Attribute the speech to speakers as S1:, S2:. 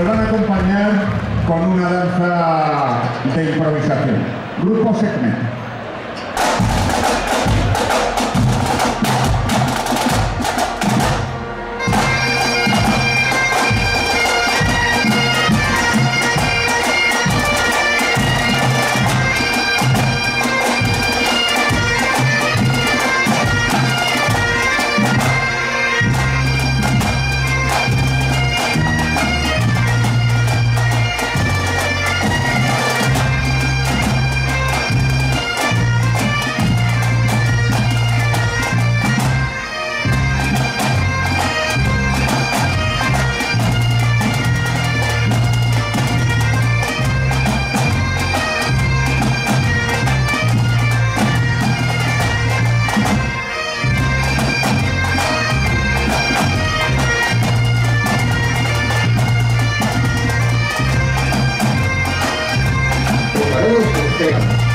S1: nos van a acompañar con una danza de improvisación. Grupo Segment. Okay.